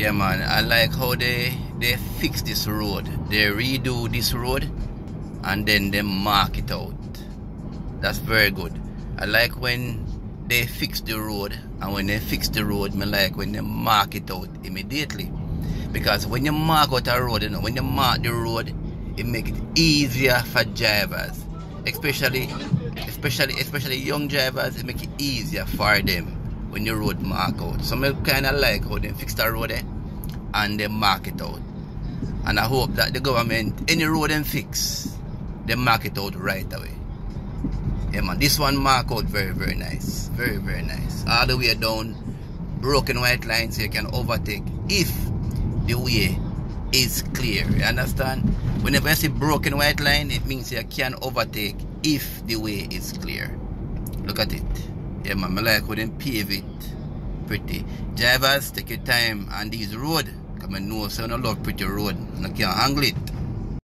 Yeah man, I like how they they fix this road. They redo this road and then they mark it out. That's very good. I like when they fix the road and when they fix the road, me like when they mark it out immediately. Because when you mark out a road, you know, when you mark the road, it makes it easier for drivers. Especially especially especially young drivers, it makes it easier for them when the road mark out. So I kinda like how they fix the road eh, and they mark it out. And I hope that the government, any road they fix, they mark it out right away. Yeah man, this one mark out very very nice. Very very nice. All the way down, broken white lines you can overtake if the way is clear. You understand? Whenever I see broken white line, it means you can overtake if the way is clear. Look at it. Yeah man, I like they pave it pretty. Drivers, take your time on these road. Come and know so I love pretty road. And I can't handle it.